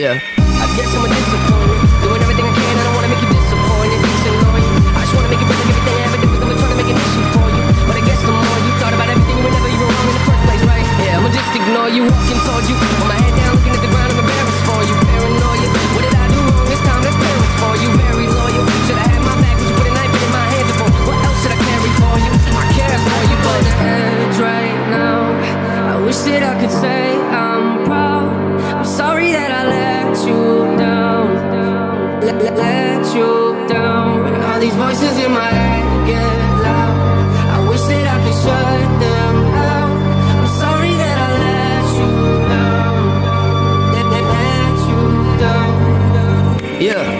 Yeah. I guess I'm a disappointment. Doing everything I can, I don't wanna make you disappointed. It's annoying. I just wanna make it everything I ever did trying to make an issue for you. But I guess the more you thought about everything, you were never even wrong in the first place, right? Yeah, I'ma just ignore you, walking towards you. With my head down, looking at the ground, I'm embarrassed for you. Paranoia. What did I do wrong this time? That's parents for you. Very loyal. Should I have my back? Would you put a knife in my hands? What else should I carry for you? I care for you, but edge right now. I wish that I could say I'm proud. I'm sorry that I let you down. Let, let, let you down. When all these voices in my head get loud. I wish that I could shut them out. I'm sorry that I let you down. Let, let, let you down. Yeah.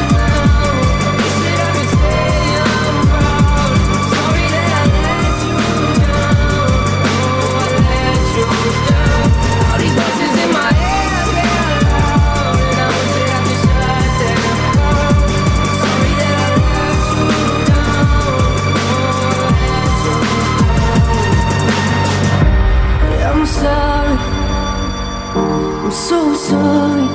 sorry. I'm so sorry,